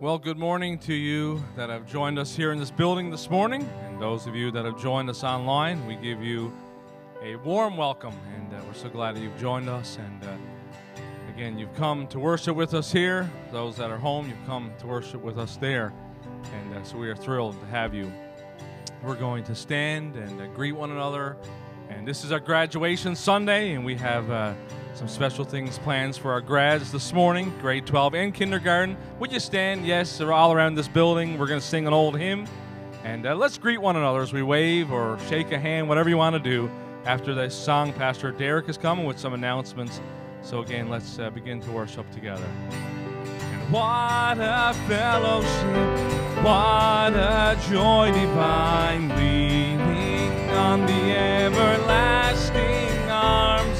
Well, good morning to you that have joined us here in this building this morning, and those of you that have joined us online. We give you a warm welcome, and uh, we're so glad that you've joined us. And uh, again, you've come to worship with us here. Those that are home, you've come to worship with us there. And uh, so we are thrilled to have you. We're going to stand and uh, greet one another. And this is our graduation Sunday, and we have uh, some special things plans for our grads this morning, grade 12 and kindergarten. Would you stand? Yes, they're all around this building. We're going to sing an old hymn. And uh, let's greet one another as we wave or shake a hand, whatever you want to do. After this song, Pastor Derek is coming with some announcements. So, again, let's uh, begin to worship together. And what a fellowship, what a joy divine, leaning on the everlasting arms.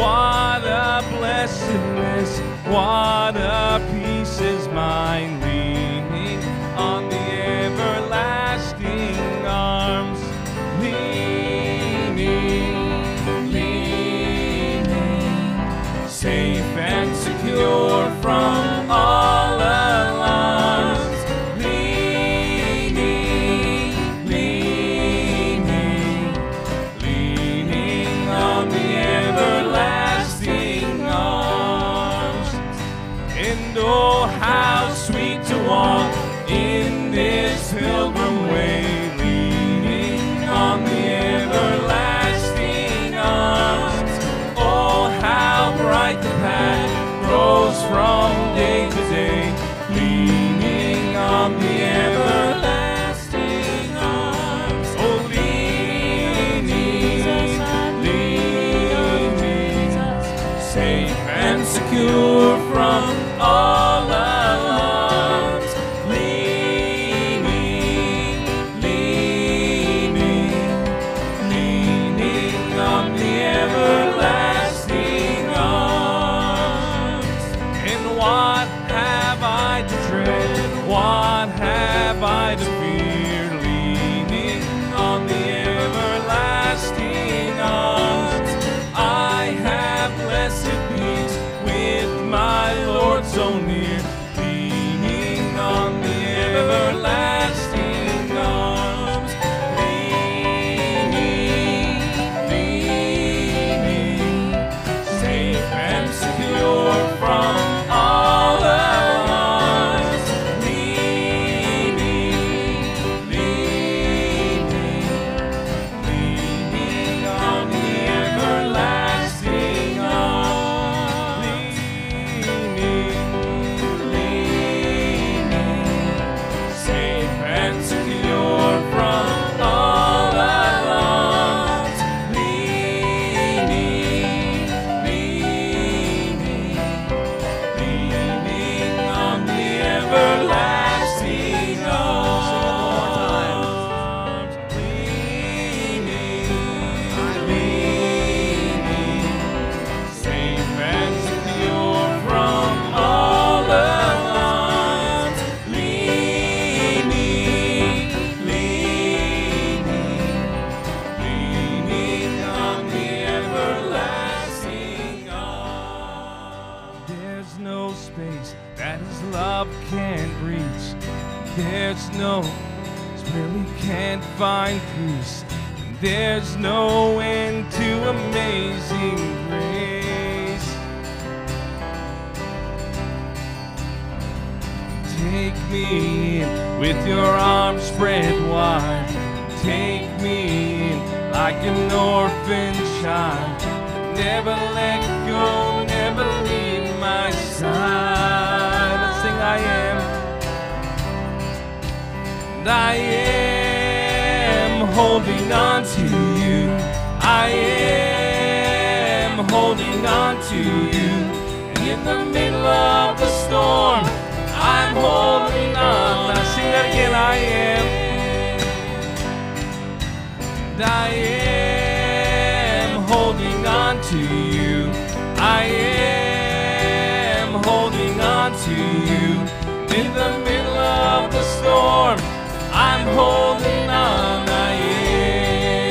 What a blessedness, what a peace is mine, leaning on the everlasting arms. Leaning, leaning, safe and secure from all child. Never let go, never leave my side. Let's sing I am. And I am holding on to you. I am holding on to you. And in the middle of the storm, I'm holding on. Now sing that again. I am. I am to you. I am holding on to you. In the middle of the storm, I'm holding on. I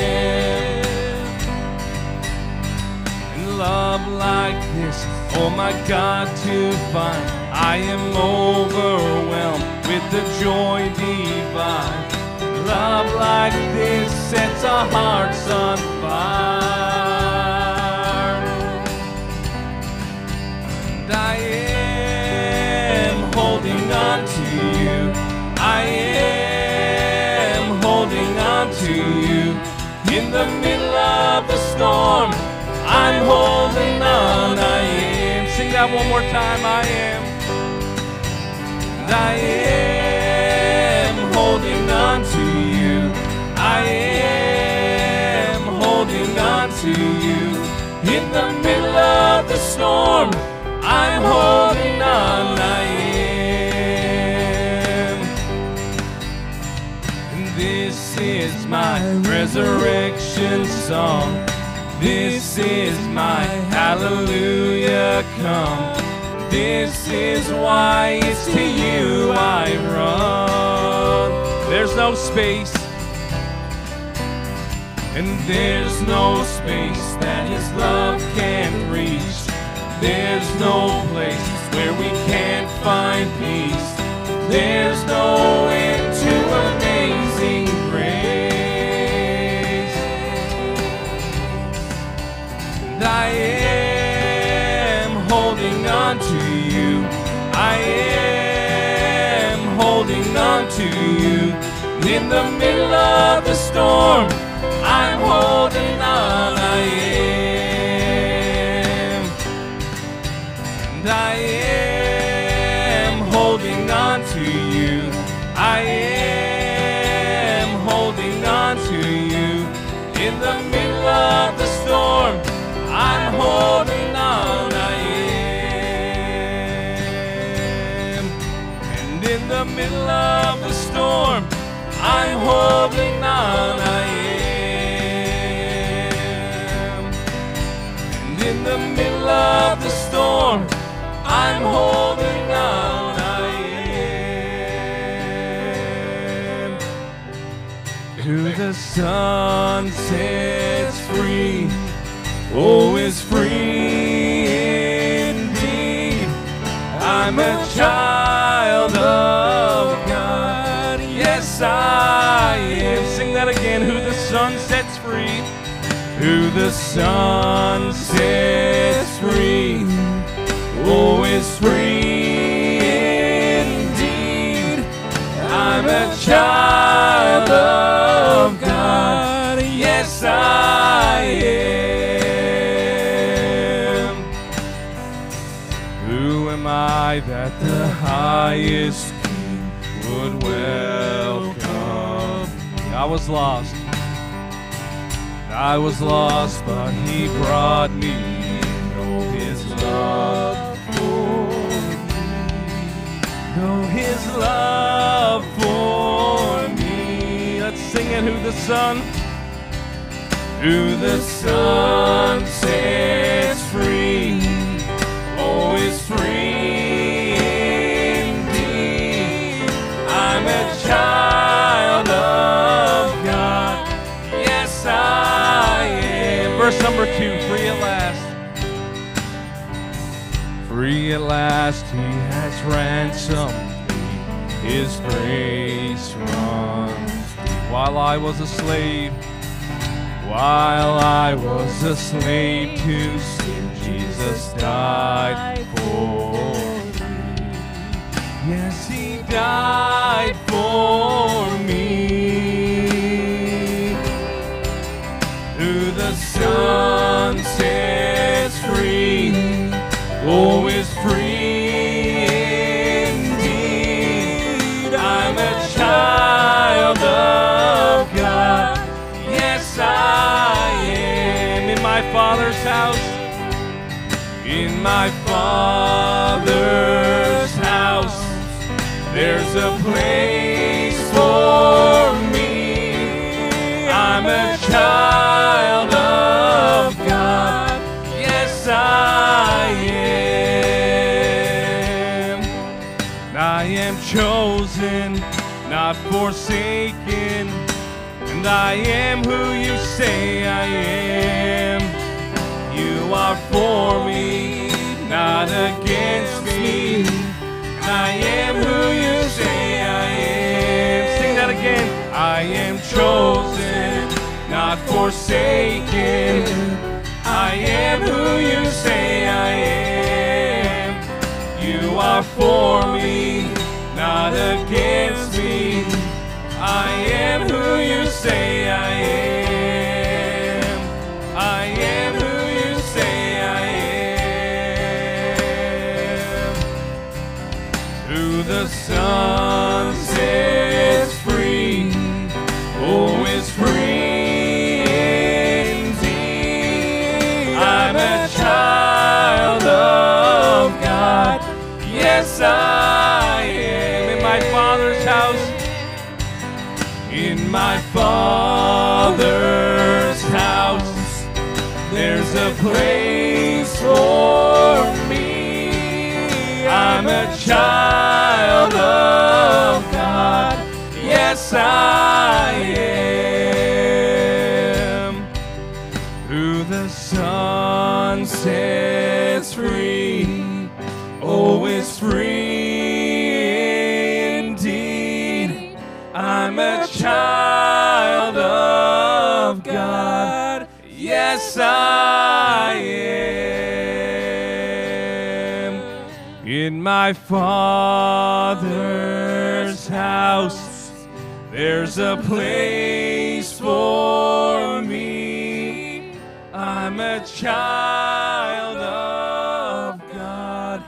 am. And love like this oh my God to find. I am overwhelmed with the joy divine. Love like this sets our hearts on fire. Am holding on to you. I am holding on to you. In the middle of the storm, I'm holding on. I am. Sing that one more time. I am. I am holding on to you. I am holding on to you. In the middle of the storm, I'm holding on. I am. This is my resurrection song. This is my hallelujah come. This is why it's to you I run. There's no space. And there's no space that his love can't reach. There's no place where we can't find peace. There's no end to amazing grace. And I am holding on to you. I am holding on to you. In the middle of the storm, I am holding on to you. I am holding on to you. In the middle of the storm, I'm holding on. I am. And in the middle of the storm, I'm holding on. I am. And in the middle of the storm, I'm holding on. I am. Who the Son sets free, oh, is free indeed. I'm a child of God. Yes, I am. Sing that again. Who the Son sets free. Who the Son sets free. Oh, is free indeed. I'm a child of God. Yes, I am. Who am I that the highest king would welcome? I was lost. I was lost, but he brought me. Know oh, his love Know his love for me. Let's sing it. Who the Son? The Son sets free. Oh, is free indeed. I'm a child At last, he has ransomed me. His grace runs deep. While I was a slave, while I was a slave to sin, Jesus died for me. Yes, he died for me. Who the Son sets free, oh, house. In my Father's house, there's a place for me. I'm a child of God. Yes, I am. I am chosen, not forsaken, and I am who you say I am. You are for me, not against me. I am who you say I am. Sing that again. I am chosen, not forsaken. I am who you say I am. You are for me, not against me. I am who you say I am. Free, oh, indeed. I'm a child of God. Yes, I am in my Father's house in my father's house there's a place for me i'm a child i am who the free oh is free indeed I'm a child of God. Yes, I am. In my Father's house, there's a place for me. I'm a child of God.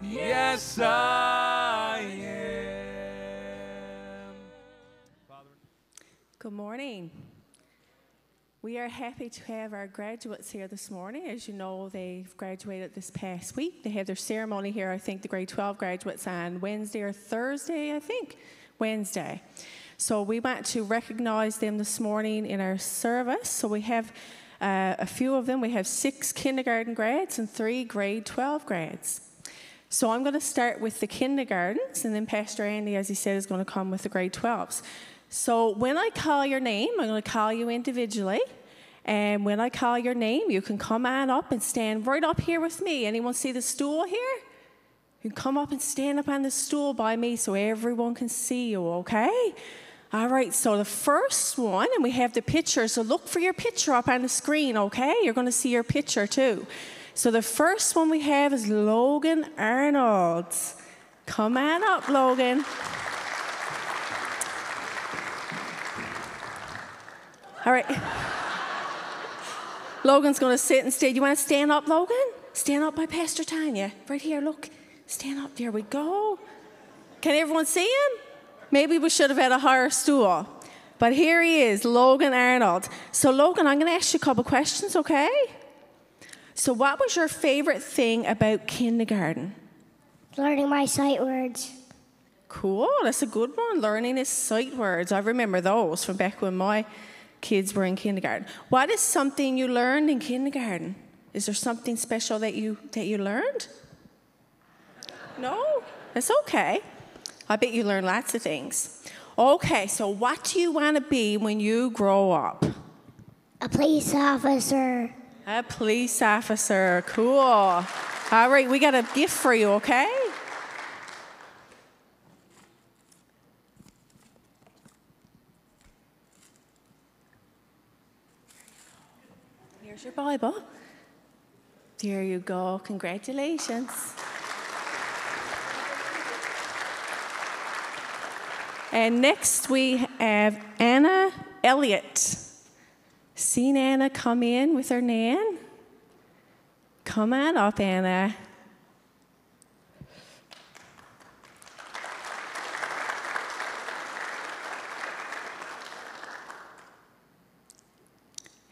Yes, I am. Good morning. We are happy to have our graduates here this morning. As you know, they've graduated this past week. They have their ceremony here, I think, the grade 12 graduates on Wednesday or Thursday, I think. Wednesday. So we want to recognize them this morning in our service. So we have uh, a few of them. We have six kindergarten grads and three grade 12 grads. So I'm going to start with the kindergartens, and then Pastor Andy, as he said, is going to come with the grade 12s. So when I call your name, I'm going to call you individually. And when I call your name, you can come on up and stand right up here with me. Anyone see the stool here? You can come up and stand up on the stool by me so everyone can see you, okay? All right, so the first one, and we have the picture, so look for your picture up on the screen, okay? You're going to see your picture too. So the first one we have is Logan Arnold. Come on up, Logan. All right. Logan's going to sit instead. You want to stand up, Logan? Stand up by Pastor Tonya. Right here, look. Stand up. There we go. Can everyone see him? Maybe we should have had a higher stool. But here he is, Logan Arnold. So, Logan, I'm going to ask you a couple questions, okay? So, what was your favorite thing about kindergarten? Learning my sight words. Cool, that's a good one. Learning his sight words. I remember those from back when my kids were in kindergarten. What is something you learned in kindergarten? Is there something special that you that you learned? No, it's okay. I bet you learn lots of things. Okay, so what do you want to be when you grow up? A police officer. A police officer. Cool. All right, we got a gift for you, okay? Here's your Bible. There you go. Congratulations. And next we have Anna Elliott. Seen Anna come in with her nan? Come on up, Anna.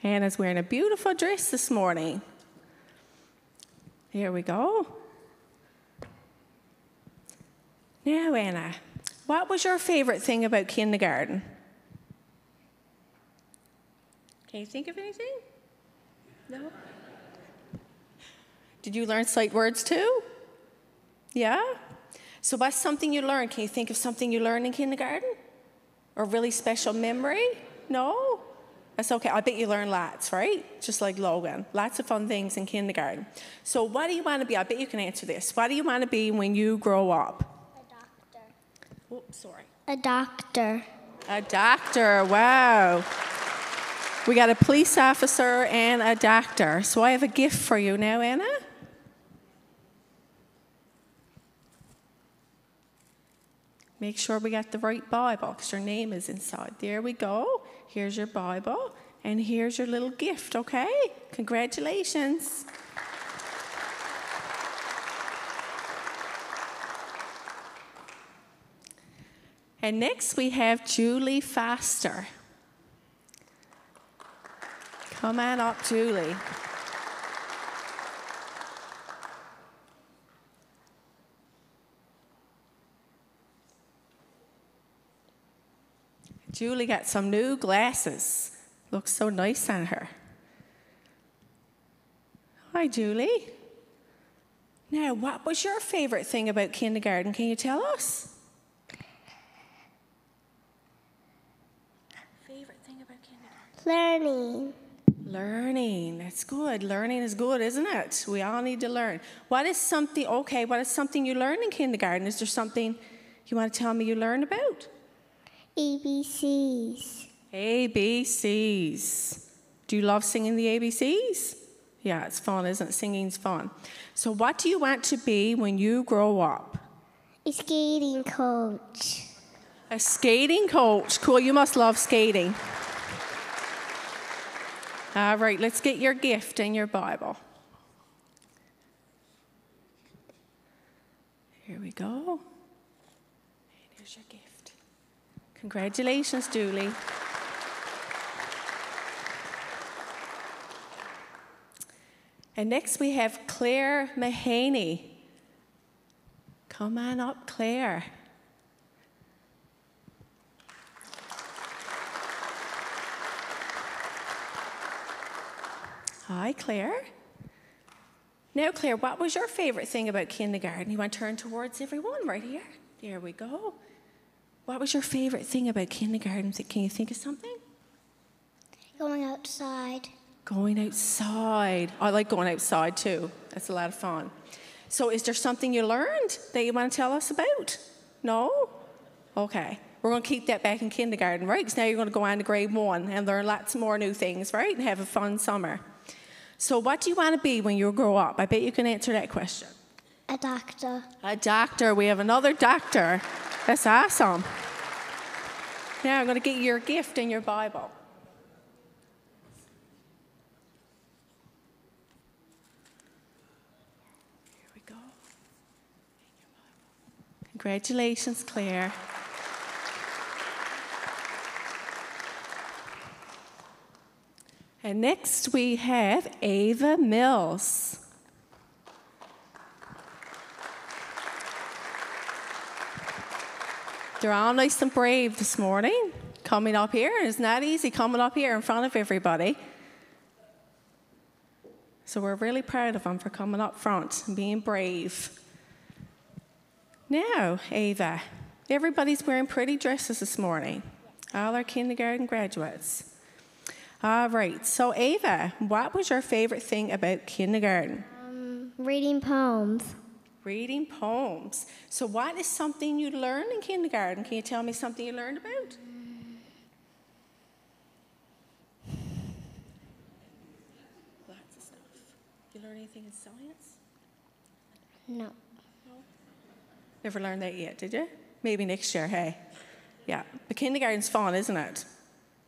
Anna's wearing a beautiful dress this morning. Here we go. Now, Anna, what was your favorite thing about kindergarten? Can you think of anything? No? Did you learn sight words too? Yeah? So, what's something you learned? Can you think of something you learned in kindergarten? Or really special memory? No? That's okay. I bet you learn lots, right? Just like Logan. Lots of fun things in kindergarten. So, what do you want to be? I bet you can answer this. What do you want to be when you grow up? Oops, sorry. A doctor. A doctor. Wow. We got a police officer and a doctor. So, I have a gift for you now, Anna. Make sure we got the right Bible because your name is inside. There we go. Here's your Bible, and here's your little gift, okay? Congratulations. And next we have Julie Foster. Come on up, Julie. Julie got some new glasses. Looks so nice on her. Hi, Julie. Now, what was your favorite thing about kindergarten? Can you tell us? Favorite thing about kindergarten? Learning. Learning. That's good. Learning is good, isn't it? We all need to learn. What is something, okay, what is something you learned in kindergarten? Is there something you want to tell me you learned about? ABCs. ABCs. Do you love singing the ABCs? Yeah, it's fun, isn't it? Singing's fun. So, what do you want to be when you grow up? A skating coach. A skating coach. Cool, you must love skating. All right, let's get your gift and your Bible. Here we go. Here's your gift. Congratulations, Julie. And next we have Claire Mahaney. Come on up, Claire. Hi, Claire. Now, Claire, what was your favorite thing about kindergarten? You want to turn towards everyone right here. There we go. What was your favorite thing about kindergarten? Can you think of something? Going outside. Going outside. I like going outside too. That's a lot of fun. So, is there something you learned that you want to tell us about? No? Okay. We're going to keep that back in kindergarten, right? Because now you're going to go on to grade one and learn lots more new things, right? And have a fun summer. So, what do you want to be when you grow up? I bet you can answer that question. A doctor. A doctor. We have another doctor. That's awesome. Now I'm going to get you your gift and your Bible. Here we go. Congratulations, Claire. And next we have Ava Mills. They're all nice and brave this morning coming up here. It's not easy coming up here in front of everybody. So we're really proud of them for coming up front and being brave. Now, Ava, everybody's wearing pretty dresses this morning. All our kindergarten graduates. All right, so Ava, what was your favorite thing about kindergarten? Um, reading poems. Reading poems. So, what is something you learned in kindergarten? Can you tell me something you learned about? Lots of stuff. You learn anything in science? No. Never learned that yet, did you? Maybe next year, hey? Yeah, but kindergarten's fun, isn't it?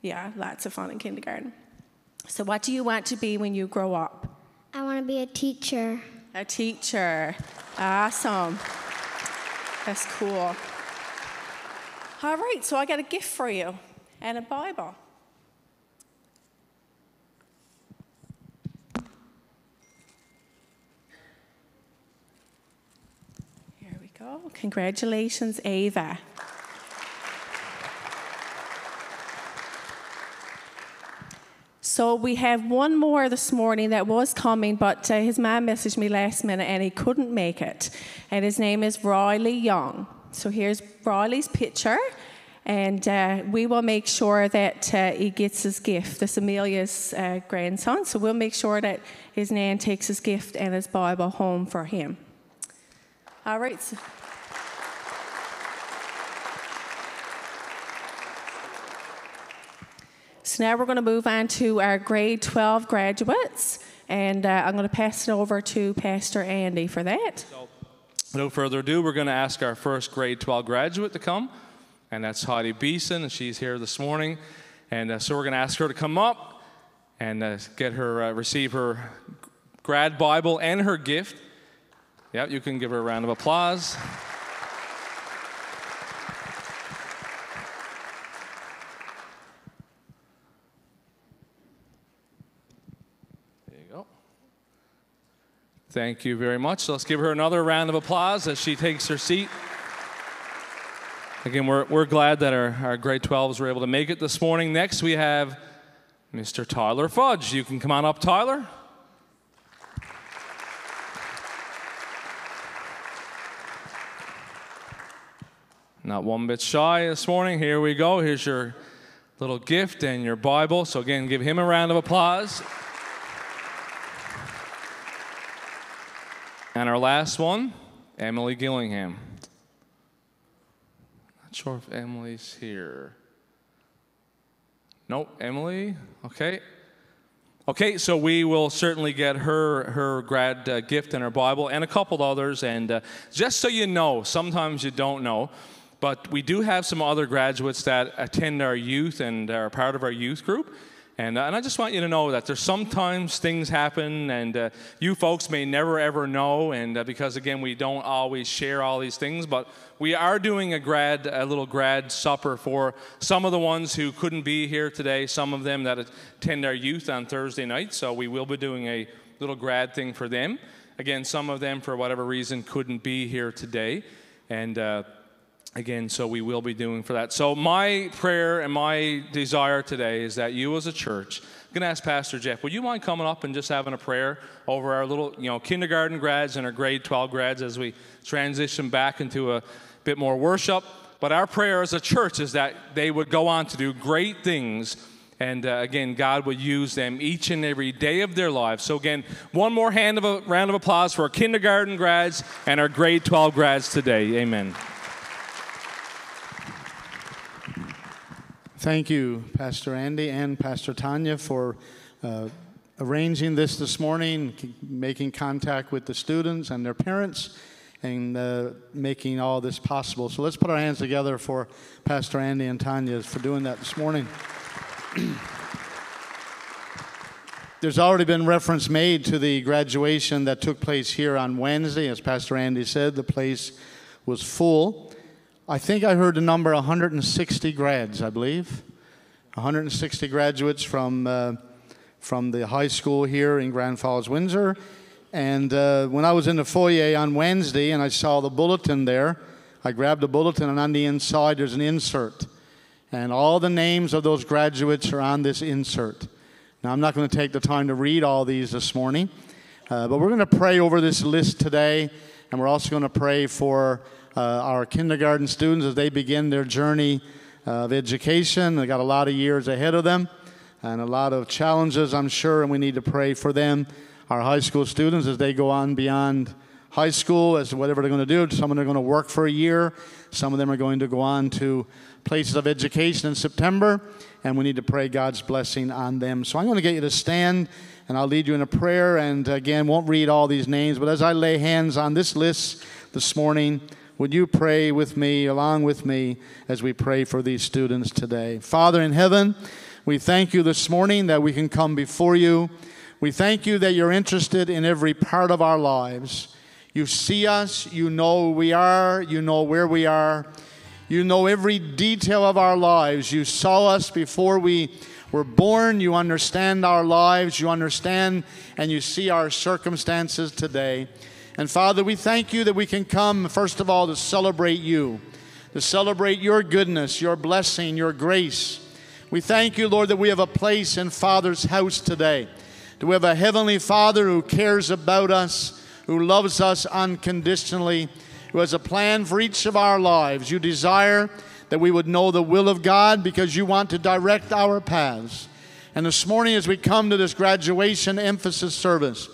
Yeah, lots of fun in kindergarten. So, what do you want to be when you grow up? I want to be a teacher. A teacher. Awesome. That's cool. All right, so I got a gift for you and a Bible. Here we go. Congratulations, Ava. So we have one more this morning that was coming, but uh, his mom messaged me last minute and he couldn't make it. And his name is Riley Young. So here's Riley's picture. And uh, we will make sure that uh, he gets his gift. This Amelia's uh, grandson, so we'll make sure that his nan takes his gift and his Bible home for him. All right. So So now we're going to move on to our grade 12 graduates, and uh, I'm going to pass it over to Pastor Andy for that. So, No further ado, we're going to ask our first grade 12 graduate to come, and that's Heidi Beeson, and she's here this morning. And uh, so we're going to ask her to come up and uh, get her, uh, receive her grad Bible and her gift. Yep, you can give her a round of applause. There you go. Thank you very much. Let's give her another round of applause as she takes her seat. Again, we're, we're glad that our, our grade 12s were able to make it this morning. Next, we have Mr. Tyler Fudge. You can come on up, Tyler. Not one bit shy this morning. Here we go. Here's your little gift and your Bible. So, again, give him a round of applause. And our last one, Emily Gillingham. Not sure if Emily's here. Nope, Emily. Okay. Okay, so we will certainly get her her grad uh, gift and her Bible and a couple others. And uh, just so you know, sometimes you don't know, but we do have some other graduates that attend our youth and are part of our youth group. And, uh, and I just want you to know that there's sometimes things happen, and uh, you folks may never ever know, and uh, because again we don't always share all these things, but we are doing a grad, a little grad supper for some of the ones who couldn't be here today, some of them that attend our youth on Thursday night. So we will be doing a little grad thing for them. Again, some of them for whatever reason couldn't be here today, and. Again, so we will be doing for that. So, my prayer and my desire today is that you as a church, I'm going to ask Pastor Jeff, would you mind coming up and just having a prayer over our little, you know, kindergarten grads and our grade 12 grads as we transition back into a bit more worship? But our prayer as a church is that they would go on to do great things. And uh, again, God would use them each and every day of their lives. So again, one more hand of a, round of applause for our kindergarten grads and our grade 12 grads today. Amen. Thank you, Pastor Andy and Pastor Tonya, for uh, arranging this this morning, making contact with the students and their parents, and uh, making all this possible. So let's put our hands together for Pastor Andy and Tanya for doing that this morning. There's already been reference made to the graduation that took place here on Wednesday. As Pastor Andy said, the place was full. I think I heard the number 160 grads, I believe. 160 graduates from, uh, from the high school here in Grand Falls, Windsor. And uh, when I was in the foyer on Wednesday and I saw the bulletin there, I grabbed the bulletin and on the inside there's an insert. And all the names of those graduates are on this insert. Now, I'm not going to take the time to read all these this morning, uh, but we're going to pray over this list today, and we're also going to pray for Uh, our kindergarten students as they begin their journey uh, of education. They got a lot of years ahead of them and a lot of challenges, I'm sure, and we need to pray for them. Our high school students as they go on beyond high school, as to whatever they're going to do. Some of them are going to work for a year. Some of them are going to go on to places of education in September, and we need to pray God's blessing on them. So I'm going to get you to stand, and I'll lead you in a prayer. And again, won't read all these names, but as I lay hands on this list this morning, would you pray with me, along with me, as we pray for these students today? Father in heaven, we thank you this morning that we can come before you. We thank you that you're interested in every part of our lives. You see us, you know who we are, you know where we are, you know every detail of our lives. You saw us before we were born, you understand our lives, you understand and you see our circumstances today. And Father, we thank you that we can come, first of all, to celebrate you, to celebrate your goodness, your blessing, your grace. We thank you, Lord, that we have a place in Father's house today. That we have a heavenly Father who cares about us, who loves us unconditionally, who has a plan for each of our lives. You desire that we would know the will of God because you want to direct our paths. And this morning, as we come to this graduation emphasis service,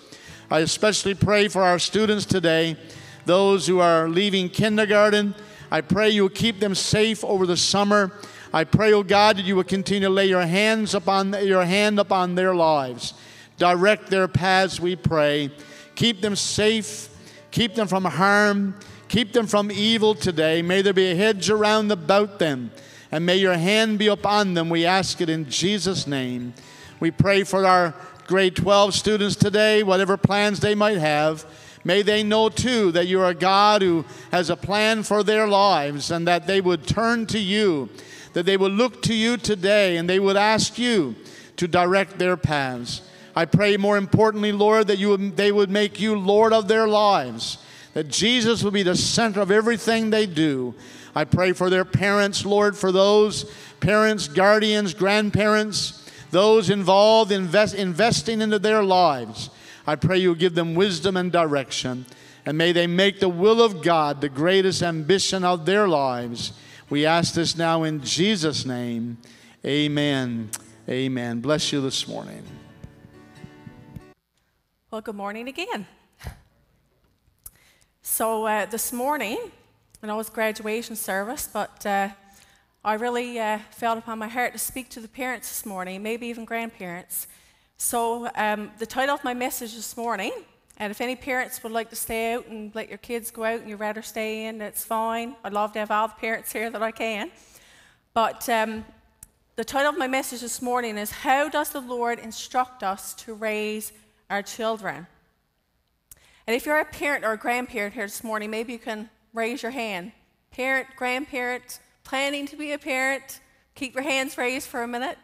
I especially pray for our students today, those who are leaving kindergarten. I pray you will keep them safe over the summer. I pray, O oh God, that you will continue to lay your hands upon your hand upon their lives. Direct their paths, we pray. Keep them safe. Keep them from harm. Keep them from evil today. May there be a hedge around about them. And may your hand be upon them. We ask it in Jesus' name. We pray for our grade 12 students today, whatever plans they might have. May they know too that you are a God who has a plan for their lives and that they would turn to you that they would look to you today and they would ask you to direct their paths. I pray more importantly, Lord, that you would, they would make you Lord of their lives, that Jesus would be the center of everything they do. I pray for their parents, Lord, for those parents, guardians, grandparents, those involved invest, investing into their lives. I pray you give them wisdom and direction, and may they make the will of God the greatest ambition of their lives. We ask this now in Jesus' name. Amen. Amen. Bless you this morning. Well, good morning again. So, uh, this morning, I know it's graduation service, but uh, I really uh, felt upon my heart to speak to the parents this morning, maybe even grandparents. So, um, the title of my message this morning and if any parents would like to stay out and let your kids go out and you'd rather stay in, that's fine. I'd love to have all the parents here that I can. But um, the title of my message this morning is How Does the Lord Instruct Us to Raise Our Children? And if you're a parent or a grandparent here this morning, maybe you can raise your hand. Parent, grandparent, planning to be a parent, keep your hands raised for a minute.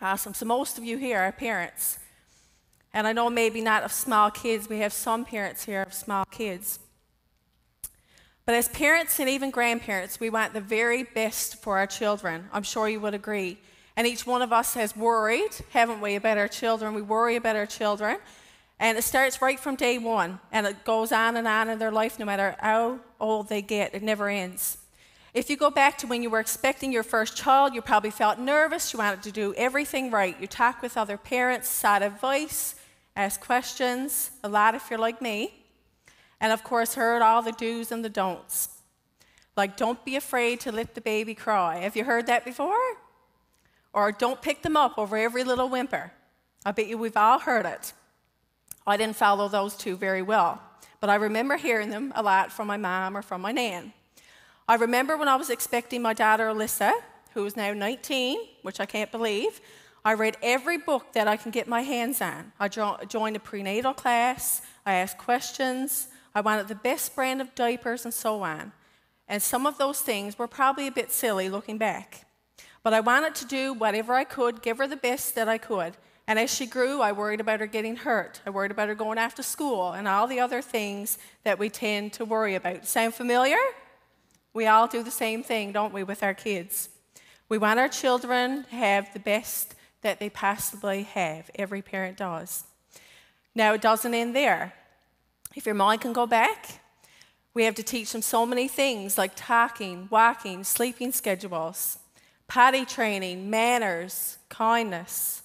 Awesome. So, most of you here are parents. And I know maybe not of small kids, we have some parents here of small kids. But as parents and even grandparents, we want the very best for our children. I'm sure you would agree. And each one of us has worried, haven't we, about our children? We worry about our children. And it starts right from day one, and it goes on and on in their life, no matter how old they get. It never ends. If you go back to when you were expecting your first child, you probably felt nervous. You wanted to do everything right. You talked with other parents, sought advice, asked questions, a lot if you're like me, and of course, heard all the do's and the don'ts. Like, don't be afraid to let the baby cry. Have you heard that before? Or don't pick them up over every little whimper. I bet you we've all heard it. I didn't follow those two very well, but I remember hearing them a lot from my mom or from my nan. I remember when I was expecting my daughter Alyssa, who is now 19, which I can't believe, I read every book that I can get my hands on. I jo- joined a prenatal class. I asked questions. I wanted the best brand of diapers and so on. And some of those things were probably a bit silly looking back. But I wanted to do whatever I could, give her the best that I could. And as she grew, I worried about her getting hurt. I worried about her going after school and all the other things that we tend to worry about. Sound familiar? We all do the same thing, don't we, with our kids? We want our children to have the best that they possibly have. Every parent does. Now, it doesn't end there. If your mind can go back, we have to teach them so many things like talking, walking, sleeping schedules, potty training, manners, kindness,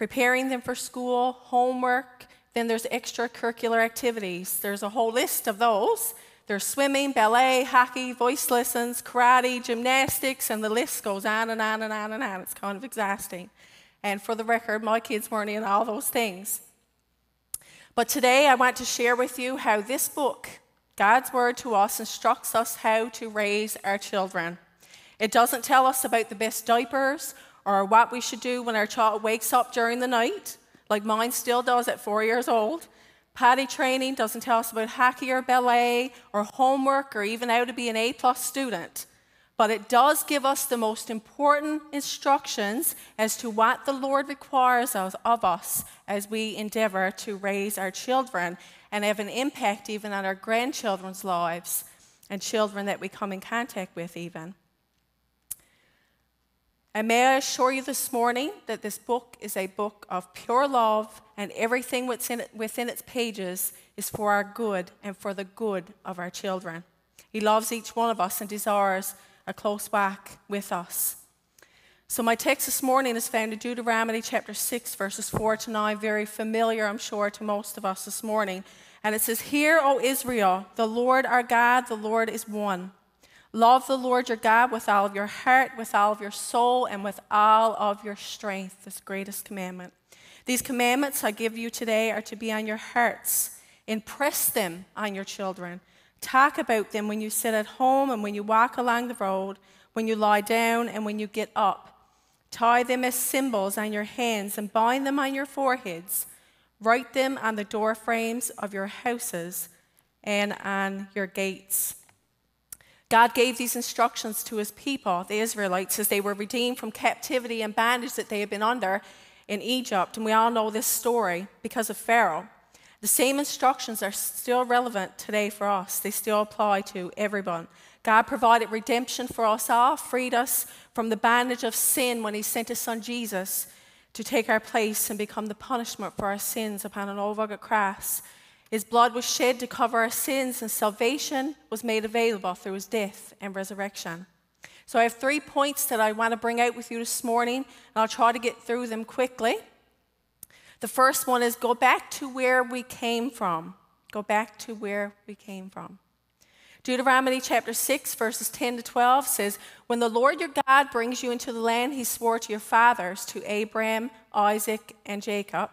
preparing them for school, homework. Then there's extracurricular activities. There's a whole list of those. There's swimming, ballet, hockey, voice lessons, karate, gymnastics, and the list goes on and on and on and on. It's kind of exhausting. And for the record, my kids weren't in all those things. But today I want to share with you how this book, God's Word to us, instructs us how to raise our children. It doesn't tell us about the best diapers or what we should do when our child wakes up during the night, like mine still does at four years old. Potty training doesn't tell us about hockey or ballet or homework or even how to be an A plus student but it does give us the most important instructions as to what the Lord requires of us as we endeavor to raise our children and have an impact even on our grandchildren's lives and children that we come in contact with, even. And may I assure you this morning that this book is a book of pure love, and everything within, within its pages is for our good and for the good of our children. He loves each one of us and desires a close walk with us. So, my text this morning is found in Deuteronomy chapter 6, verses 4 to 9, very familiar, I'm sure, to most of us this morning. And it says, Hear, O Israel, the Lord our God, the Lord is one. Love the Lord your God with all of your heart, with all of your soul, and with all of your strength, this greatest commandment. These commandments I give you today are to be on your hearts. Impress them on your children. Talk about them when you sit at home and when you walk along the road, when you lie down and when you get up. Tie them as symbols on your hands and bind them on your foreheads. Write them on the door frames of your houses and on your gates. God gave these instructions to his people, the Israelites, as they were redeemed from captivity and bondage that they had been under in Egypt. And we all know this story because of Pharaoh. The same instructions are still relevant today for us, they still apply to everyone. God provided redemption for us all, freed us from the bondage of sin when He sent His Son Jesus to take our place and become the punishment for our sins upon an rugged cross. His blood was shed to cover our sins, and salvation was made available through His death and resurrection. So, I have three points that I want to bring out with you this morning, and I'll try to get through them quickly. The first one is go back to where we came from. Go back to where we came from. Deuteronomy chapter 6, verses 10 to 12 says, When the Lord your God brings you into the land he swore to your fathers, to Abraham, Isaac, and Jacob,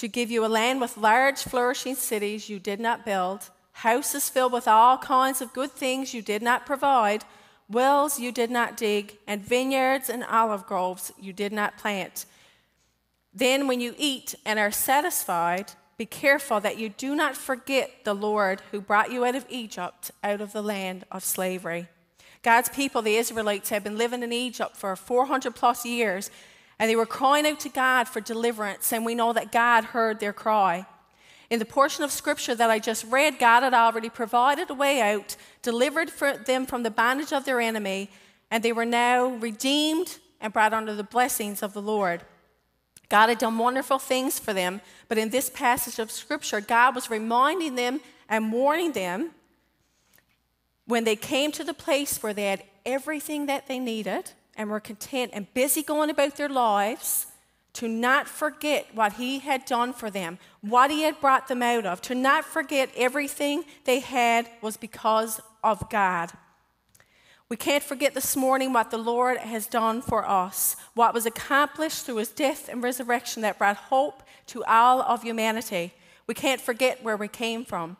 to give you a land with large, flourishing cities you did not build, houses filled with all kinds of good things you did not provide, wells you did not dig, and vineyards and olive groves you did not plant. Then, when you eat and are satisfied, be careful that you do not forget the Lord who brought you out of Egypt, out of the land of slavery. God's people, the Israelites, had been living in Egypt for 400 plus years, and they were crying out to God for deliverance, and we know that God heard their cry. In the portion of scripture that I just read, God had already provided a way out, delivered them from the bondage of their enemy, and they were now redeemed and brought under the blessings of the Lord. God had done wonderful things for them, but in this passage of Scripture, God was reminding them and warning them when they came to the place where they had everything that they needed and were content and busy going about their lives to not forget what He had done for them, what He had brought them out of, to not forget everything they had was because of God. We can't forget this morning what the Lord has done for us, what was accomplished through his death and resurrection that brought hope to all of humanity. We can't forget where we came from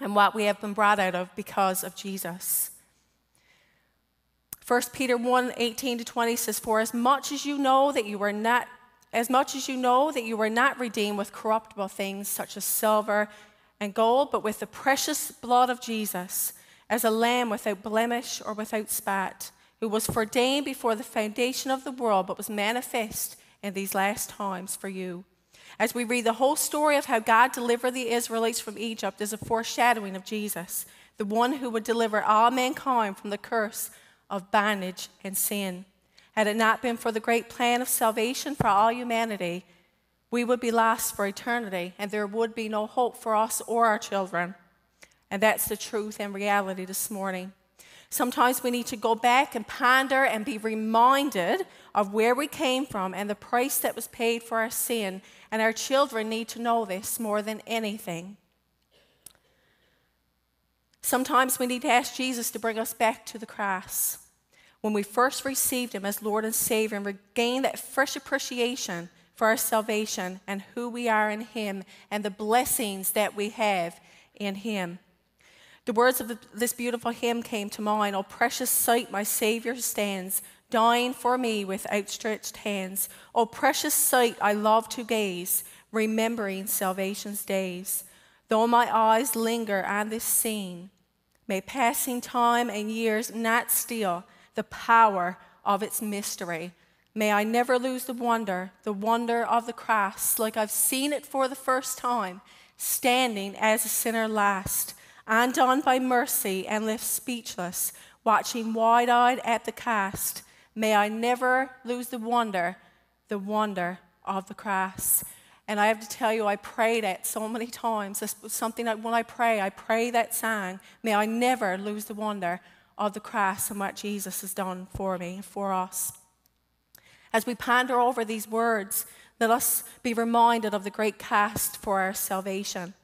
and what we have been brought out of because of Jesus. 1 Peter 1 18 to 20 says, For as much as you know that you were not as much as you know that you were not redeemed with corruptible things such as silver and gold, but with the precious blood of Jesus as a lamb without blemish or without spot, who was foreordained before the foundation of the world, but was manifest in these last times for you. As we read the whole story of how God delivered the Israelites from Egypt is a foreshadowing of Jesus, the one who would deliver all mankind from the curse of bondage and sin. Had it not been for the great plan of salvation for all humanity, we would be lost for eternity, and there would be no hope for us or our children. And that's the truth and reality this morning. Sometimes we need to go back and ponder and be reminded of where we came from and the price that was paid for our sin. And our children need to know this more than anything. Sometimes we need to ask Jesus to bring us back to the cross. When we first received Him as Lord and Savior and regain that fresh appreciation for our salvation and who we are in Him and the blessings that we have in Him. The words of this beautiful hymn came to mind Oh, precious sight, my Savior stands, dying for me with outstretched hands. Oh, precious sight, I love to gaze, remembering salvation's days. Though my eyes linger on this scene, may passing time and years not steal the power of its mystery. May I never lose the wonder, the wonder of the cross, like I've seen it for the first time, standing as a sinner last undone by mercy and left speechless, watching wide eyed at the cast. May I never lose the wonder, the wonder of the cross. And I have to tell you, I prayed that so many times. This was something that when I pray, I pray that song. May I never lose the wonder of the cross and what Jesus has done for me, for us. As we ponder over these words, let us be reminded of the great cost for our salvation.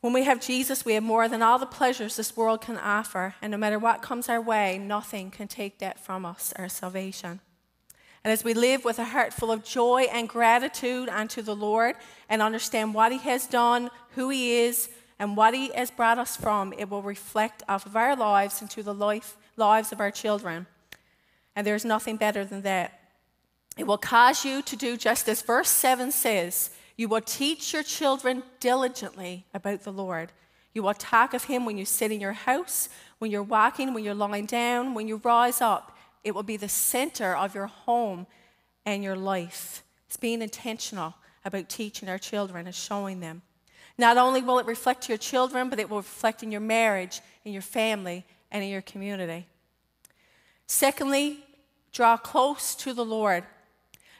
When we have Jesus, we have more than all the pleasures this world can offer, and no matter what comes our way, nothing can take that from us, our salvation. And as we live with a heart full of joy and gratitude unto the Lord and understand what He has done, who He is, and what He has brought us from, it will reflect off of our lives into the life, lives of our children. And there's nothing better than that. It will cause you to do just as verse 7 says you will teach your children diligently about the Lord. You will talk of him when you sit in your house, when you're walking, when you're lying down, when you rise up. It will be the center of your home and your life. It's being intentional about teaching our children and showing them. Not only will it reflect to your children, but it will reflect in your marriage, in your family, and in your community. Secondly, draw close to the Lord.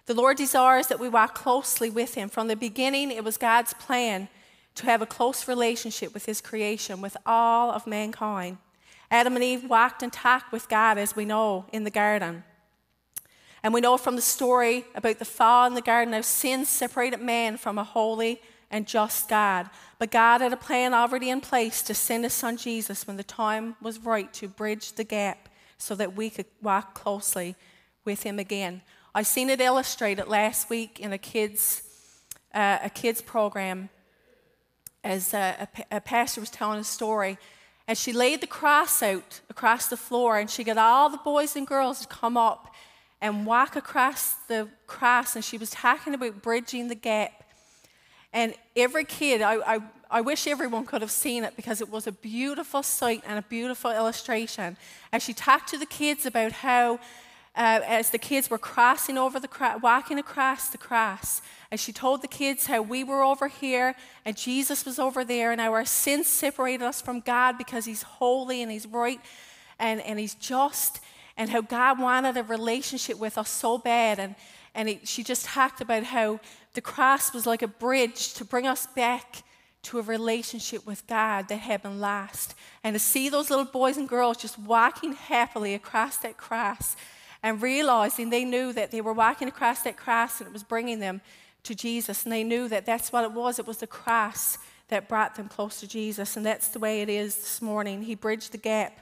The Lord desires that we walk closely with Him. From the beginning, it was God's plan to have a close relationship with His creation, with all of mankind. Adam and Eve walked and talked with God, as we know, in the garden. And we know from the story about the fall in the garden how sin separated man from a holy and just God. But God had a plan already in place to send His Son Jesus when the time was right to bridge the gap so that we could walk closely with Him again. I seen it illustrated last week in a kids uh, a kids program as a, a, a pastor was telling a story. And she laid the cross out across the floor, and she got all the boys and girls to come up and walk across the cross. And she was talking about bridging the gap. And every kid, I, I, I wish everyone could have seen it because it was a beautiful sight and a beautiful illustration. And she talked to the kids about how uh, as the kids were crossing over the cross, walking across the cross. And she told the kids how we were over here and Jesus was over there, and our sins separated us from God because He's holy and He's right and, and He's just, and how God wanted a relationship with us so bad. And, and it, she just talked about how the cross was like a bridge to bring us back to a relationship with God that had been lost. And to see those little boys and girls just walking happily across that cross and realizing they knew that they were walking across that cross and it was bringing them to Jesus. And they knew that that's what it was. It was the cross that brought them close to Jesus. And that's the way it is this morning. He bridged the gap.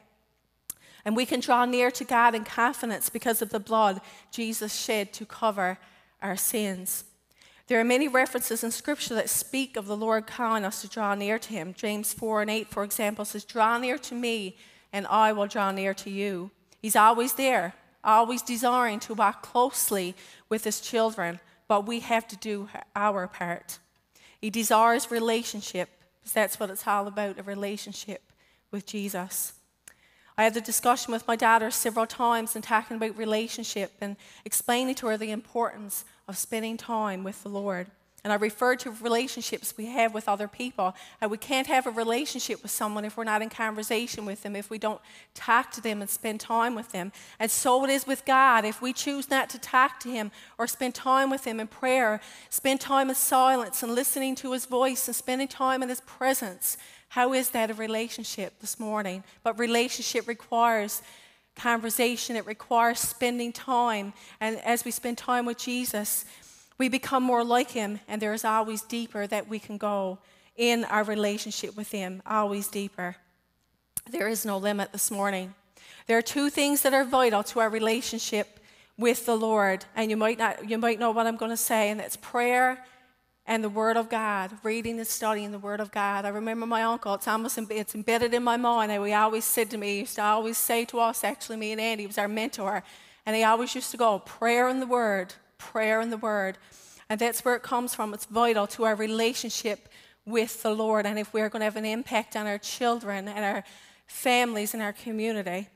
And we can draw near to God in confidence because of the blood Jesus shed to cover our sins. There are many references in Scripture that speak of the Lord calling us to draw near to Him. James 4 and 8, for example, says, Draw near to me, and I will draw near to you. He's always there always desiring to walk closely with his children, but we have to do our part. He desires relationship, because that's what it's all about a relationship with Jesus. I had the discussion with my daughter several times and talking about relationship and explaining to her the importance of spending time with the Lord. And I refer to relationships we have with other people. And we can't have a relationship with someone if we're not in conversation with them, if we don't talk to them and spend time with them. And so it is with God. If we choose not to talk to Him or spend time with Him in prayer, spend time in silence and listening to His voice and spending time in His presence, how is that a relationship this morning? But relationship requires conversation, it requires spending time. And as we spend time with Jesus, we become more like Him, and there is always deeper that we can go in our relationship with Him, always deeper. There is no limit this morning. There are two things that are vital to our relationship with the Lord, and you might, not, you might know what I'm going to say, and that's prayer and the Word of God, reading and studying the Word of God. I remember my uncle, it's almost it's embedded in my mind, and he always said to me, he used to always say to us, actually, me and Andy, he was our mentor, and he always used to go, prayer and the Word, prayer and the word. And that's where it comes from. It's vital to our relationship with the Lord. And if we're going to have an impact on our children and our families and our community.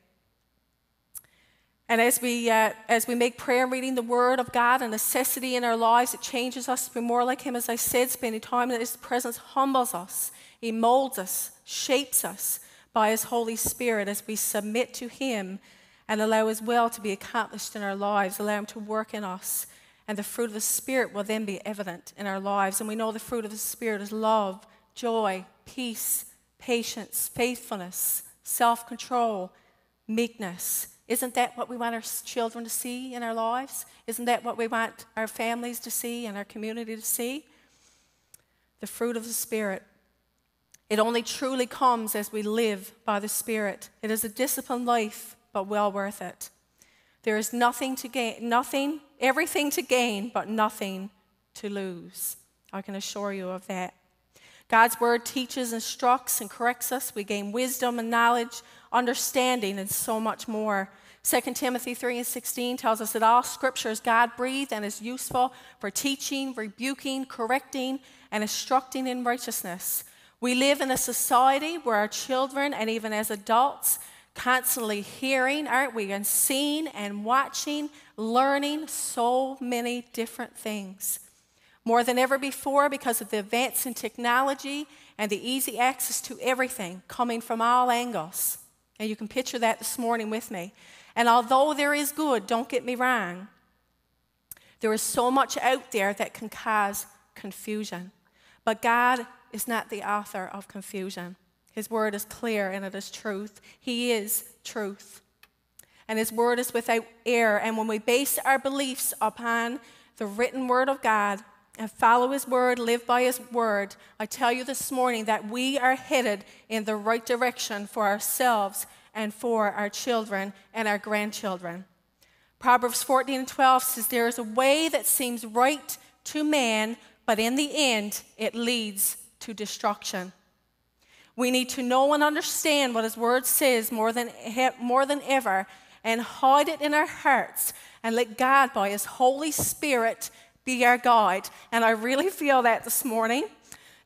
And as we, uh, as we make prayer and reading the Word of God a necessity in our lives, it changes us to be more like Him. As I said, spending time in His presence humbles us, He molds us, shapes us by His Holy Spirit as we submit to Him and allow His will to be accomplished in our lives, allow Him to work in us And the fruit of the Spirit will then be evident in our lives. And we know the fruit of the Spirit is love, joy, peace, patience, faithfulness, self control, meekness. Isn't that what we want our children to see in our lives? Isn't that what we want our families to see and our community to see? The fruit of the Spirit. It only truly comes as we live by the Spirit. It is a disciplined life, but well worth it. There is nothing to gain, nothing, everything to gain, but nothing to lose. I can assure you of that. God's word teaches, instructs, and corrects us. We gain wisdom and knowledge, understanding, and so much more. 2 Timothy 3 and 16 tells us that all scripture is God breathed and is useful for teaching, rebuking, correcting, and instructing in righteousness. We live in a society where our children and even as adults constantly hearing, aren't we, and seeing and watching, learning so many different things. More than ever before, because of the advance in technology and the easy access to everything coming from all angles. And you can picture that this morning with me. And although there is good, don't get me wrong, there is so much out there that can cause confusion. But God is not the author of confusion. His word is clear and it is truth. He is truth. And His word is without error. And when we base our beliefs upon the written word of God and follow His word, live by His word, I tell you this morning that we are headed in the right direction for ourselves and for our children and our grandchildren. Proverbs 14 and 12 says, There is a way that seems right to man, but in the end it leads to destruction. We need to know and understand what His Word says more than, more than ever and hide it in our hearts and let God, by His Holy Spirit, be our guide. And I really feel that this morning.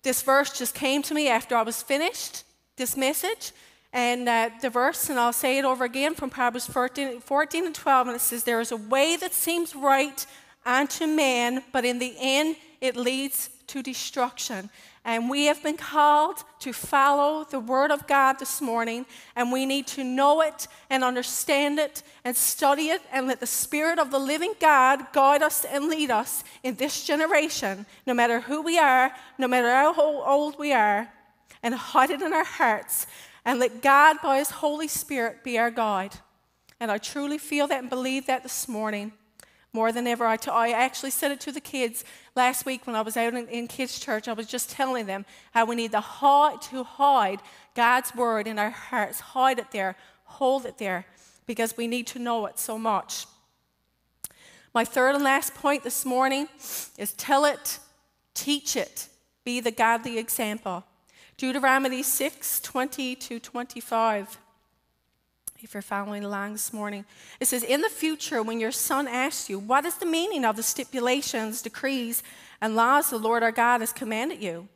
This verse just came to me after I was finished this message. And uh, the verse, and I'll say it over again from Proverbs 14, 14 and 12, and it says, There is a way that seems right unto man, but in the end it leads to destruction. And we have been called to follow the Word of God this morning, and we need to know it and understand it and study it and let the Spirit of the living God guide us and lead us in this generation, no matter who we are, no matter how old we are, and hide it in our hearts and let God, by His Holy Spirit, be our guide. And I truly feel that and believe that this morning more than ever. I, t- I actually said it to the kids last week when I was out in, in kids' church. I was just telling them how we need to hide, to hide God's word in our hearts, hide it there, hold it there, because we need to know it so much. My third and last point this morning is tell it, teach it, be the godly example. Deuteronomy 6 20 to 25 if you're following along this morning. It says, In the future, when your son asks you, What is the meaning of the stipulations, decrees, and laws the Lord our God has commanded you?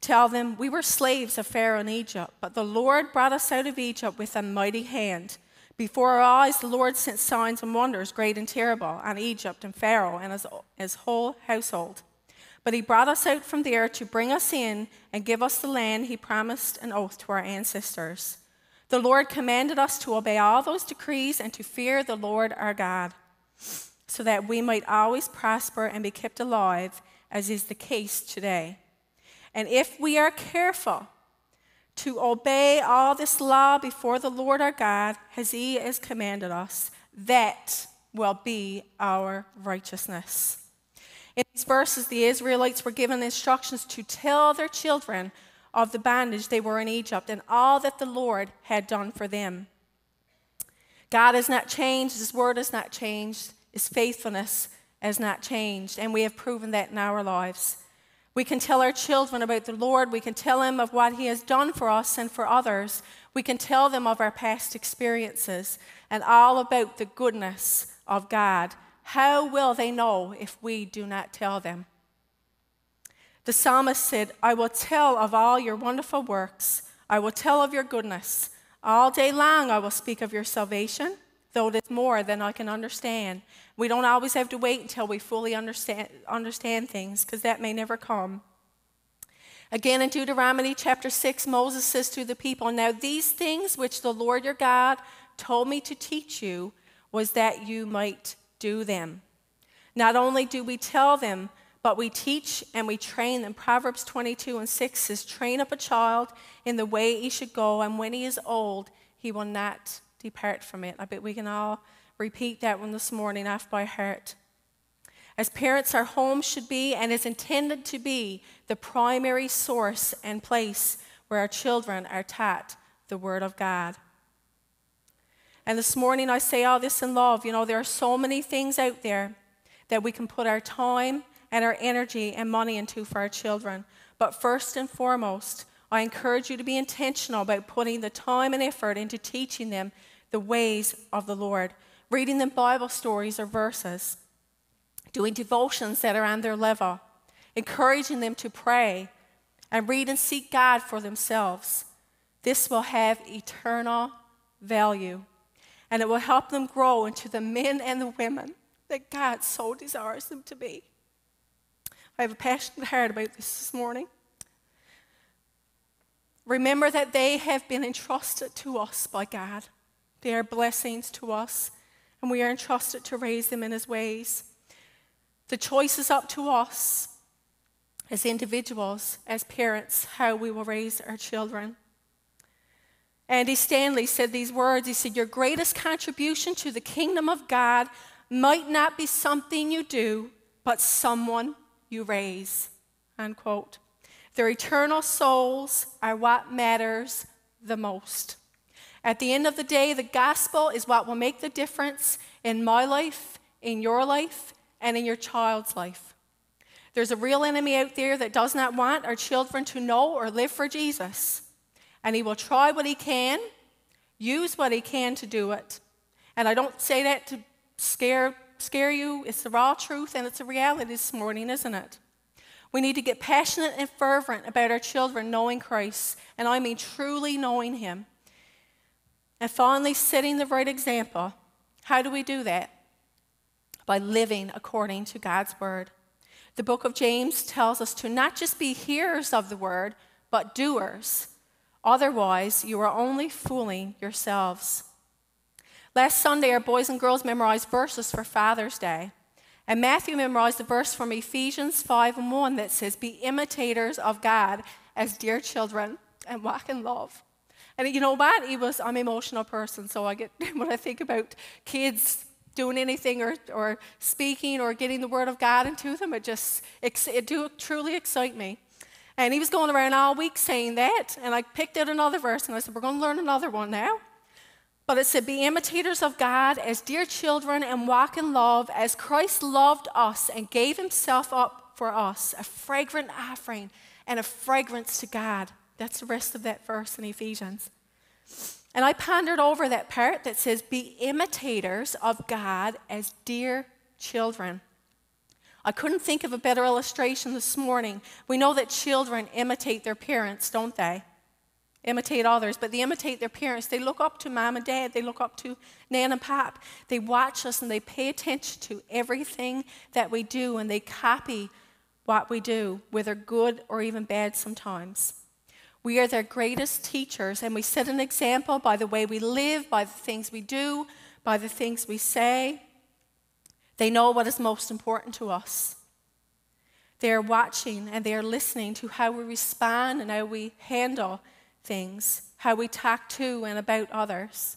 Tell them, We were slaves of Pharaoh in Egypt, but the Lord brought us out of Egypt with a mighty hand. Before our eyes, the Lord sent signs and wonders, great and terrible, on Egypt and Pharaoh and his, his whole household. But he brought us out from there to bring us in and give us the land he promised an oath to our ancestors. The Lord commanded us to obey all those decrees and to fear the Lord our God, so that we might always prosper and be kept alive, as is the case today. And if we are careful to obey all this law before the Lord our God, as He has commanded us, that will be our righteousness. In these verses, the Israelites were given instructions to tell their children of the bondage they were in Egypt and all that the Lord had done for them. God has not changed, His word has not changed, His faithfulness has not changed, and we have proven that in our lives. We can tell our children about the Lord. We can tell them of what He has done for us and for others. We can tell them of our past experiences and all about the goodness of God. How will they know if we do not tell them? The psalmist said, I will tell of all your wonderful works. I will tell of your goodness. All day long I will speak of your salvation, though it is more than I can understand. We don't always have to wait until we fully understand, understand things, because that may never come. Again, in Deuteronomy chapter 6, Moses says to the people, Now these things which the Lord your God told me to teach you was that you might do them. Not only do we tell them, but we teach and we train them. Proverbs 22 and 6 says, Train up a child in the way he should go, and when he is old, he will not depart from it. I bet we can all repeat that one this morning off by heart. As parents, our home should be and is intended to be the primary source and place where our children are taught the Word of God. And this morning, I say all this in love. You know, there are so many things out there that we can put our time and our energy and money into for our children. But first and foremost, I encourage you to be intentional about putting the time and effort into teaching them the ways of the Lord, reading them Bible stories or verses doing devotions that are on their level, encouraging them to pray and read and seek God for themselves. This will have eternal value and it will help them grow into the men and the women that God so desires them to be. I have a passionate heart about this this morning. Remember that they have been entrusted to us by God. They are blessings to us, and we are entrusted to raise them in His ways. The choice is up to us as individuals, as parents, how we will raise our children. Andy Stanley said these words He said, Your greatest contribution to the kingdom of God might not be something you do, but someone you raise. Unquote. Their eternal souls are what matters the most. At the end of the day, the gospel is what will make the difference in my life, in your life, and in your child's life. There's a real enemy out there that does not want our children to know or live for Jesus. And he will try what he can, use what he can to do it. And I don't say that to scare, scare you. It's the raw truth and it's a reality this morning, isn't it? We need to get passionate and fervent about our children knowing Christ, and I mean truly knowing Him. And finally, setting the right example. How do we do that? by living according to God's word. The book of James tells us to not just be hearers of the word, but doers. Otherwise, you are only fooling yourselves. Last Sunday, our boys and girls memorized verses for Father's Day. And Matthew memorized a verse from Ephesians 5 and 1 that says, Be imitators of God as dear children and walk in love. And you know what? He was, I'm an emotional person, so I get, when I think about kids doing anything or, or speaking or getting the word of God into them. It just, it do truly excite me. And he was going around all week saying that. And I picked out another verse and I said, We're going to learn another one now. But it said, Be imitators of God as dear children and walk in love as Christ loved us and gave himself up for us, a fragrant offering and a fragrance to God. That's the rest of that verse in Ephesians. And I pondered over that part that says, Be imitators of God as dear children. I couldn't think of a better illustration this morning. We know that children imitate their parents, don't they? Imitate others, but they imitate their parents. They look up to mom and dad, they look up to nan and pop. They watch us and they pay attention to everything that we do and they copy what we do, whether good or even bad sometimes. We are their greatest teachers, and we set an example by the way we live, by the things we do, by the things we say. They know what is most important to us. They are watching and they are listening to how we respond and how we handle things, how we talk to and about others.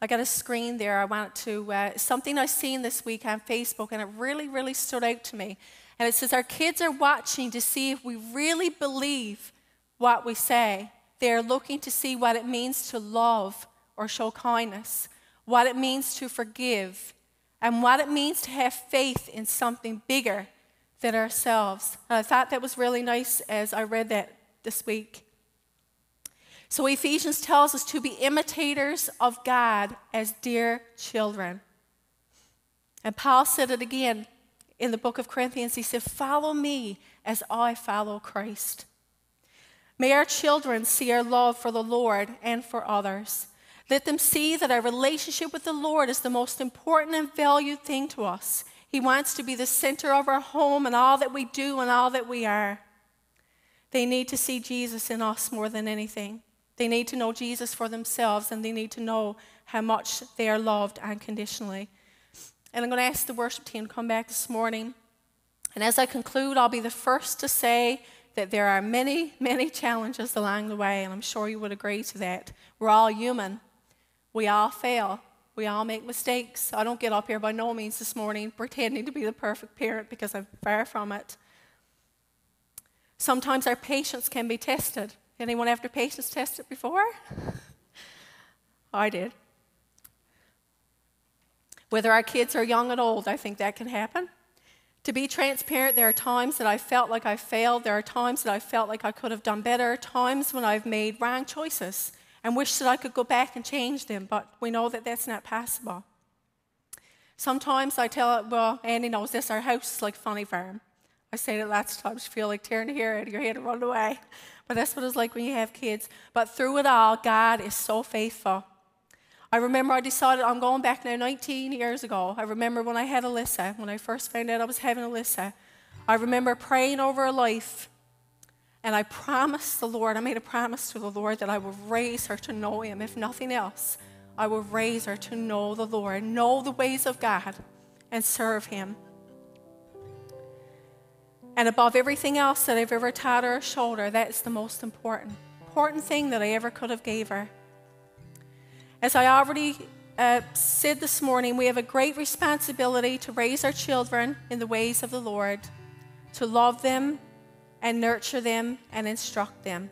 I got a screen there. I wanted to, uh, something I seen this week on Facebook, and it really, really stood out to me. And it says, Our kids are watching to see if we really believe what we say. They're looking to see what it means to love or show kindness, what it means to forgive, and what it means to have faith in something bigger than ourselves. And I thought that was really nice as I read that this week. So Ephesians tells us to be imitators of God as dear children. And Paul said it again in the book of Corinthians. He said, Follow me as I follow Christ. May our children see our love for the Lord and for others. Let them see that our relationship with the Lord is the most important and valued thing to us. He wants to be the center of our home and all that we do and all that we are. They need to see Jesus in us more than anything. They need to know Jesus for themselves and they need to know how much they are loved unconditionally. And I'm going to ask the worship team to come back this morning. And as I conclude, I'll be the first to say that there are many, many challenges along the way, and I'm sure you would agree to that. We're all human, we all fail. We all make mistakes. I don't get up here by no means this morning pretending to be the perfect parent because I'm far from it. Sometimes our patience can be tested. Anyone ever patience tested before? I did. Whether our kids are young and old, I think that can happen. To be transparent, there are times that I felt like I failed. There are times that I felt like I could have done better. Times when I've made wrong choices and wish that I could go back and change them, but we know that that's not possible. Sometimes I tell, well, Andy knows this, our house is like funny farm. I say it lots of times, you feel like tearing the hair out of your head and run away. But that's what it's like when you have kids. But through it all, God is so faithful. I remember I decided I'm going back now 19 years ago. I remember when I had Alyssa, when I first found out I was having Alyssa. I remember praying over her life and I promised the Lord, I made a promise to the Lord that I would raise her to know Him. If nothing else, I would raise her to know the Lord, know the ways of God, and serve Him. And above everything else that I've ever taught her shoulder, that's the most important, important thing that I ever could have gave her. As I already uh, said this morning, we have a great responsibility to raise our children in the ways of the Lord, to love them and nurture them and instruct them.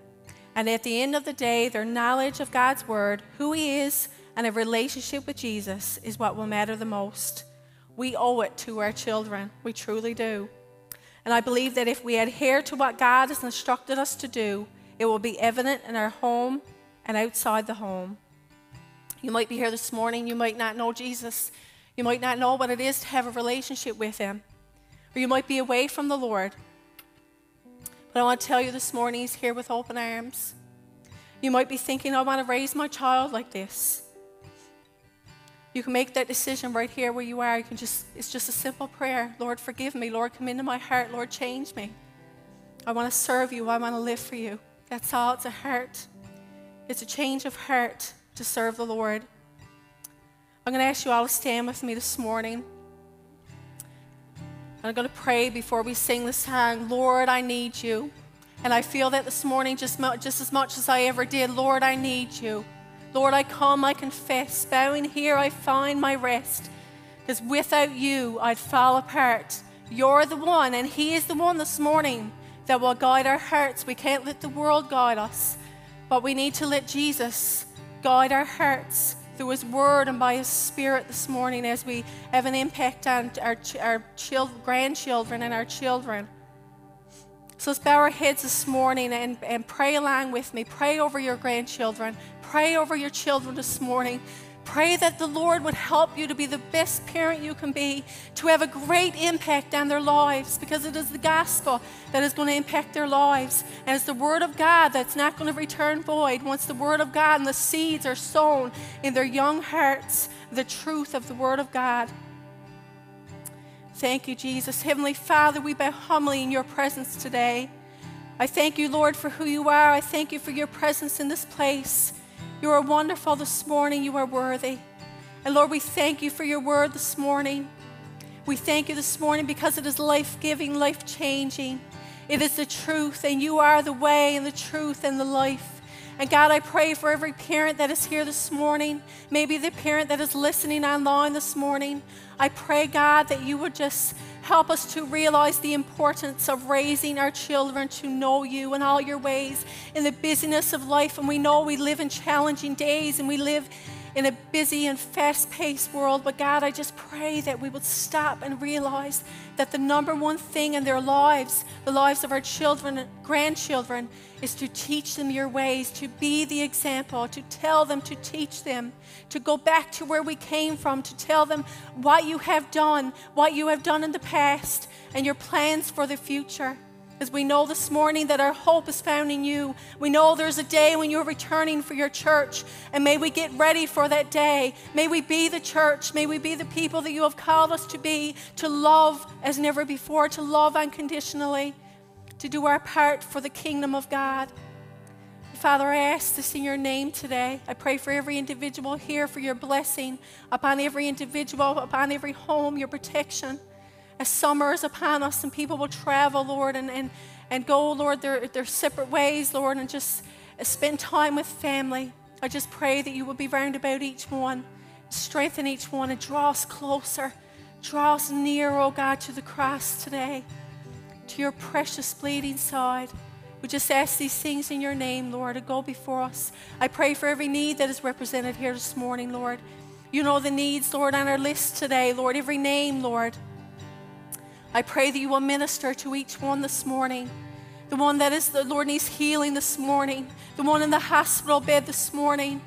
And at the end of the day, their knowledge of God's Word, who He is, and a relationship with Jesus is what will matter the most. We owe it to our children. We truly do. And I believe that if we adhere to what God has instructed us to do, it will be evident in our home and outside the home. You might be here this morning, you might not know Jesus. You might not know what it is to have a relationship with Him. Or you might be away from the Lord. But I want to tell you this morning, He's here with open arms. You might be thinking, I want to raise my child like this. You can make that decision right here where you are. You can just, it's just a simple prayer. Lord, forgive me. Lord, come into my heart. Lord, change me. I want to serve you. I want to live for you. That's all. It's a heart. It's a change of heart to serve the Lord. I'm going to ask you all to stand with me this morning. I'm going to pray before we sing this song. Lord, I need you. And I feel that this morning just, just as much as I ever did. Lord, I need you. Lord, I come, I confess. Bowing here, I find my rest. Because without you, I'd fall apart. You're the one, and He is the one this morning that will guide our hearts. We can't let the world guide us, but we need to let Jesus guide our hearts through His Word and by His Spirit this morning as we have an impact on our, our children, grandchildren and our children. So let's bow our heads this morning and, and pray along with me. Pray over your grandchildren. Pray over your children this morning. Pray that the Lord would help you to be the best parent you can be, to have a great impact on their lives, because it is the gospel that is going to impact their lives. And it's the word of God that's not going to return void. Once the word of God and the seeds are sown in their young hearts, the truth of the word of God. Thank you, Jesus. Heavenly Father, we bow humbly in your presence today. I thank you, Lord, for who you are. I thank you for your presence in this place. You are wonderful this morning. You are worthy. And Lord, we thank you for your word this morning. We thank you this morning because it is life giving, life changing. It is the truth, and you are the way and the truth and the life. And God, I pray for every parent that is here this morning, maybe the parent that is listening online this morning. I pray, God, that you would just Help us to realize the importance of raising our children to know you in all your ways in the busyness of life. And we know we live in challenging days and we live in a busy and fast paced world. But God, I just pray that we would stop and realize that the number one thing in their lives, the lives of our children and grandchildren, is to teach them your ways, to be the example, to tell them, to teach them, to go back to where we came from, to tell them what you have done, what you have done in the past, and your plans for the future. As we know this morning that our hope is found in you. We know there's a day when you're returning for your church, and may we get ready for that day. May we be the church. May we be the people that you have called us to be, to love as never before, to love unconditionally, to do our part for the kingdom of God. Father, I ask this in your name today. I pray for every individual here for your blessing upon every individual, upon every home, your protection. As summer is upon us and people will travel, Lord, and, and, and go, Lord, their, their separate ways, Lord, and just spend time with family. I just pray that you will be round about each one, strengthen each one, and draw us closer. Draw us near, oh God, to the cross today, to your precious bleeding side. We just ask these things in your name, Lord, to go before us. I pray for every need that is represented here this morning, Lord. You know the needs, Lord, on our list today, Lord, every name, Lord. I pray that you will minister to each one this morning. The one that is the Lord needs healing this morning, the one in the hospital bed this morning.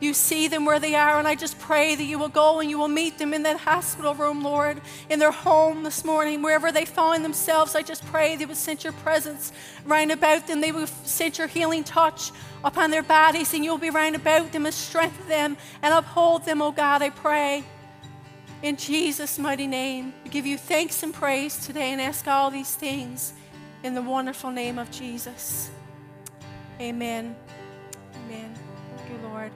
You see them where they are, and I just pray that you will go and you will meet them in that hospital room, Lord, in their home this morning, wherever they find themselves. I just pray they would sense your presence round about them. They would sense your healing touch upon their bodies, and you'll be round about them and strengthen them and uphold them, oh God, I pray. In Jesus' mighty name, we give you thanks and praise today and ask all these things in the wonderful name of Jesus. Amen. Amen. Thank you, Lord.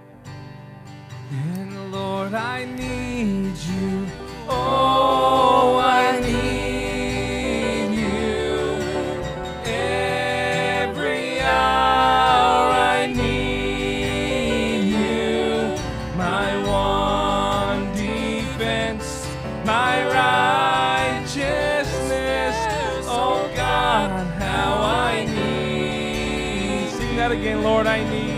Lord, I need you. Oh, I need you. Every hour I need you. My one defense, my righteousness. Oh God, how I need. Sing that again, Lord, I need.